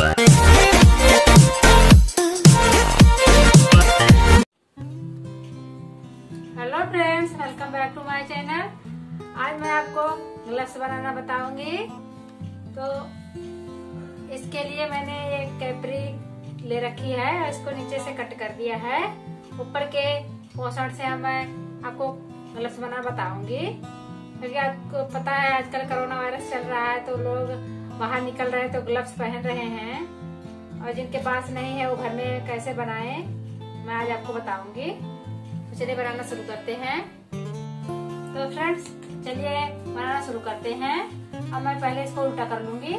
Hello friends welcome back to my channel आज मैं आपको ग्लव्स बनाना बताऊँगी। तो इसके लिए मैंने ये कैपरी ले रखी है और इसको नीचे से कट कर दिया है। ऊपर के पोषण से मैं आपको ग्लव्स बनाना बताऊँगी। क्योंकि आपको पता है आजकल कोरोना वायरस चल रहा है तो लोग बाहर निकल रहे हैं तो ग्लव्स पहन रहे हैं। और जिनके पास नहीं है, वो घर में कैसे बनाएँ, मैं आज आपको बताऊँगी। तो चलिए बनाना शुरू करते हैं। तो फ्रेंड्स चलिए बनाना शुरू करते हैं। अब मैं पहले इसको उल्टा कर लूँगी।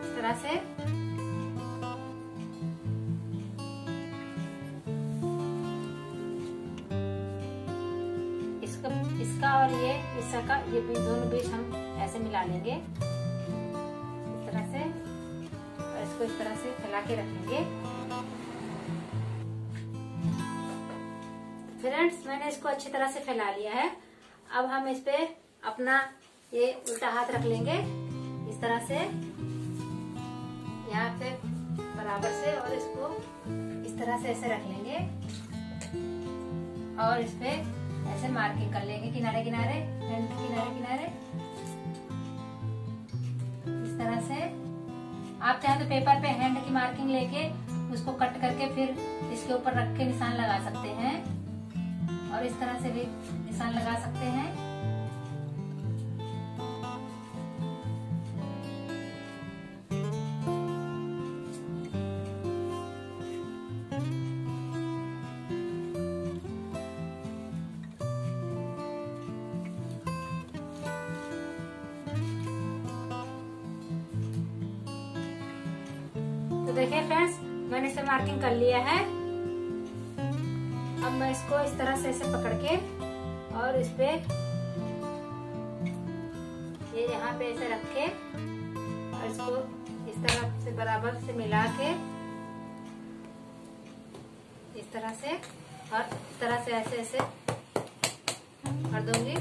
इस तरह से। इसका का ये बीच दोनों बीच हम ऐसे मिला लेंगे। इस तरह से, और इसको इस तरह से फैला के रखेंगे। फ्रेंड्स, मैंने इसको अच्छी तरह से फैला लिया है। अब हम इस पे अपना ये उल्टा हाथ रख लेंगे। इस तरह से, यहाँ पे बराबर से, और इसको इस तरह से ऐसे रख लेंगे। और इस पे ऐसे मार्किंग कर लेंगे किनारे किनारे के किनारे किनारे। इस तरह से। आप चाहे तो पेपर पे हैंड की मार्किंग लेके उसको कट करके फिर इसके ऊपर रख के निशान लगा सकते हैं। और इस तरह से भी निशान लगा सकते हैं। तो देखिए फ्रेंड्स मैंने इसे मार्किंग कर लिया है। अब मैं इसको इस तरह से ऐसे पकड़ के और इस पे ये यहाँ पे ऐसे रख के और इसको इस तरह से बराबर से मिला के इस तरह से और इस तरह से ऐसे ऐसे कर दूँगी।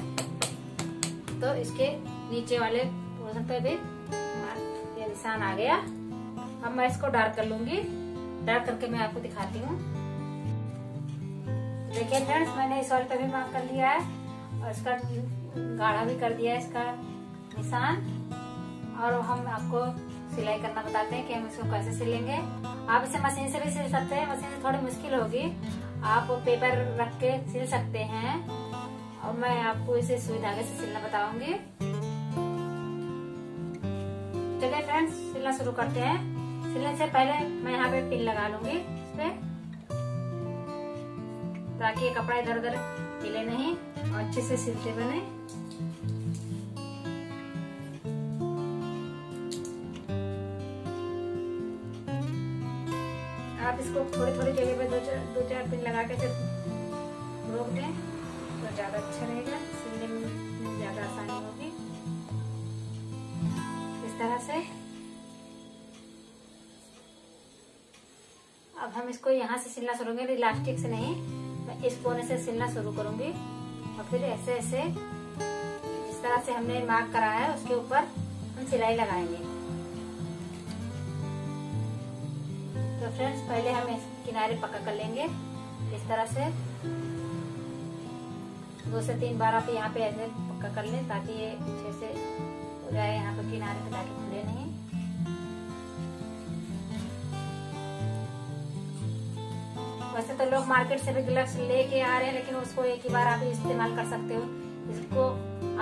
तो इसके नीचे वाले पोर्शन पे भी ये निशान आ गया। अब मैं इसको डार्क कर लूँगी। डार्क करके मैं आपको दिखाती हूँ। देखिए फ्रेंड्स मैंने इस वाले पे भी मार्क कर लिया है और इसका गाढ़ा भी कर दिया है इसका निशान। और हम आपको सिलाई करना बताते हैं कि हम इसको कैसे सिलेंगे। आप इसे मशीन से भी सिल सकते हैं, मशीन से थोड़ी मुश्किल होगी। आप पेपर रख के सिल सकते हैं। और मैं आपको इसे सुई धागे से सिलना बताऊँगी। चलिए फ्रेंड्स सिलना शुरू करते हैं। सिलने से पहले मैं यहाँ पे पिन लगा लूँगी इस पे ताकि ये कपड़ा इधर उधर हिले नहीं और अच्छे से सिलते बने। आप इसको थोड़ी थोड़ी जगह पे दो चार दो चार पिन लगा के सिर्फ़ रोक दें तो ज़्यादा अच्छा रहेगा, सिलने में ज़्यादा आसानी होगी। इस तरह से अब हम इसको यहाँ से सिलना शुरू करेंगे इलास्टिक से नहीं, मैं इस कोने से सिलना शुरू करूँगी। और फिर ऐसे ऐसे, जिस तरह से हमने मार्क करा है, उसके ऊपर हम सिलाई लगाएँगे। तो फ्रेंड्स पहले हम इस किनारे पक्का कर लेंगे। इस तरह से दो से तीन बार आप यहाँ पे ऐसे पक्का कर लें, ताकि ये अच्छे से हो जाए यहाँ पे किनारे पे ताकि वैसे तो लोग मार्केट से भी ग्लव्स लेके आ रहे हैं, लेकिन उसको एक ही बार आप इस्तेमाल कर सकते हो। इसको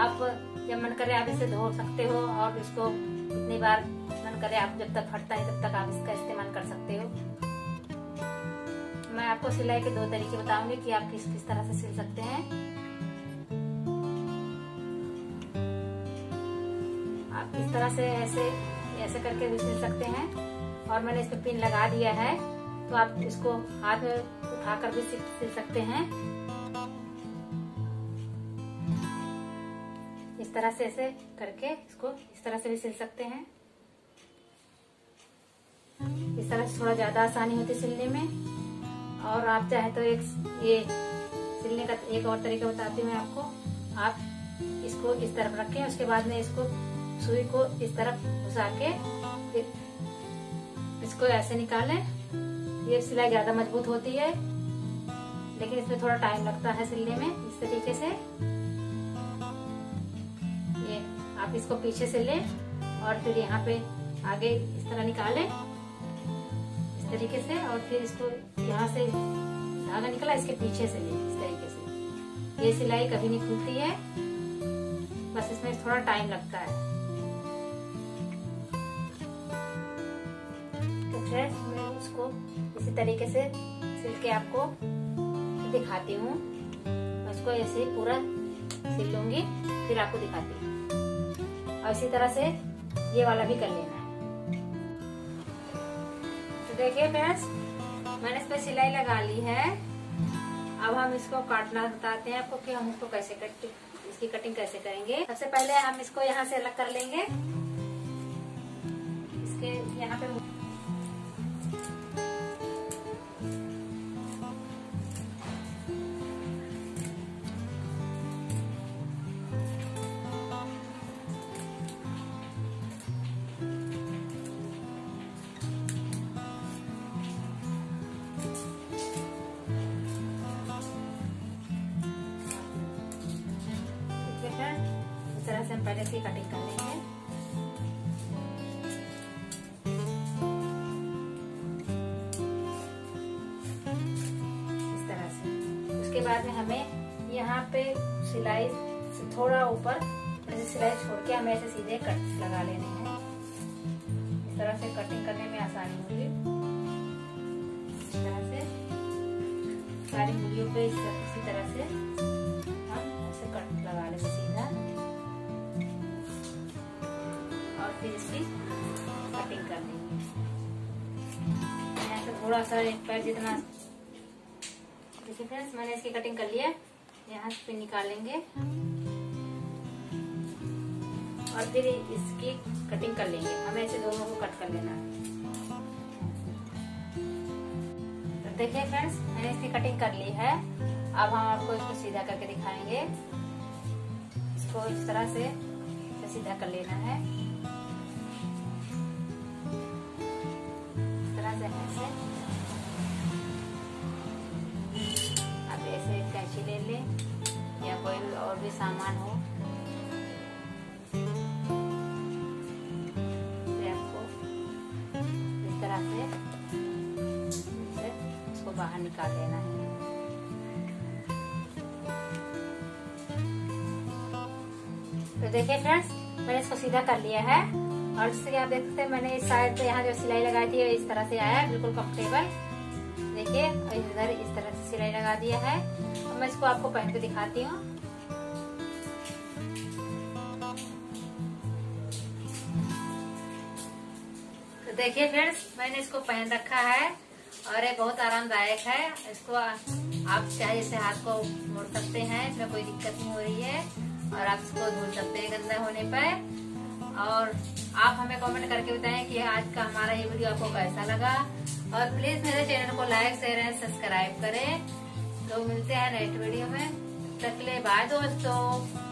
आप जब मन करे आप इसे धो सकते हो, और इसको इतनी बार मन करे आप जब तक फटता है तब तक आप इसका इस्तेमाल कर सकते हो। मैं आपको सिलाई के दो तरीके बताऊँगी कि आप किस किस तरह से सिल सकते हैं। आप इस तरह से ऐसे ऐसे करके भी सिल सकते हैं। और मैंने इस पे पिन लगा दिया है। तो आप इसको हाथ में उठाकर भी सिल सकते हैं। इस तरह से ऐसे करके इसको इस तरह से भी सिल सकते हैं। इस तरह से थोड़ा ज़्यादा आसानी होती सिलने में। और आप चाहे तो एक ये सिलने का एक और तरीका बताती हूँ आपको। आप इसको इस तरफ़ रखें, उसके बाद में इसको सुई को इस तरफ़ घुसा के इसको ऐसे निकालें। ये सिलाई ज़्यादा मज़बूत होती है, लेकिन इसमें थोड़ा टाइम लगता है सिलने में, इस तरीके से। ये आप इसको पीछे से लें और फिर यहाँ पे आगे इस तरह निकालें, इस तरीके से, और फिर इसको यहाँ से धागा निकला, इसके पीछे से लें, इस तरीके से। ये सिलाई कभी नहीं खुलती है, बस इसमें थोड़ा टाइम लगता है। तो फ्रेंड्स मैं उसको इसी तरीके से सिल के आपको दिखाती हूँ। उसको ऐसे पूरा सिल लूँगी फिर आपको दिखाती हूँ। और इसी तरह से ये वाला भी कर लेना है। तो देखिए फ्रेंड्स मैंने इस पर सिलाई लगा ली है। अब हम इसको काटना, बताते हैं आपको कि हम इसको कैसे कट, इसकी कटिंग कैसे करेंगे। सबसे पहले हम इसको यहाँ से अलग कर लेंगे। तरह से कटिंग कर लेंगे। इस तरह से। उसके बाद में हमें यहाँ पे सिलाई से थोड़ा ऊपर सिलाई छोड़ के हमें ऐसे सीधे कट लगा लेने हैं। इस तरह से कटिंग करने में आसानी होगी। इस तरह से, सारी मुड़ियों पे इसी तरह से हम ऐसे कट लगा लेते सीधा फिर इसकी कटिंग कर देंगे। ऐसे थोड़ा सा एक पैर जितना देखिए फ्रेंड्स मैंने इसकी कटिंग कर लिया यहाँ पे निकालेंगे। और फिर इसकी कटिंग कर लेंगे। हमें ऐसे दोनों को कट कर लेना तो देखिए फ्रेंड्स मैंने इसकी कटिंग कर ली है। अब हम आपको इसको सीधा करके दिखाएँगे। इसको इस तरह से सीधा कर लेना है। अब ऐसे कैंची ले लें, या कोई और भी सामान हो। आपको इस तरह से इसको बाहर निकाल लेना है। तो देखिए फ्रेंड्स, मैंने इसको सीधा कर लिया है। और जैसे कि आप देख सकते हैं, मैंने इस साइड पे यहाँ जो सिलाई लगाई थी, इस तरह से आया है, बिल्कुल कंफर्टेबल देखिए और इधर इस तरह से सिलाई लगा दिया है। और मैं इसको आपको पहन के दिखाती हूँ। तो देखिए फ्रेंड्स मैंने इसको पहन रखा है और ये बहुत आरामदायक है। इसको आप चाहे जैसे हाथ को मोड़ सकते हैं, इसमें कोई दिक्कत नहीं हो रही है। और आप इसको धुल सकते हैं गंदा होने पर और आप हमें कमेंट करके बताएँ कि आज का हमारा ये वीडियो आपको कैसा लगा। और प्लीज़ मेरे चैनल को लाइक शेयर एंड सब्सक्राइब करें। तो मिलते हैं नेक्स्ट वीडियो में। तक ले बाय दोस्तों।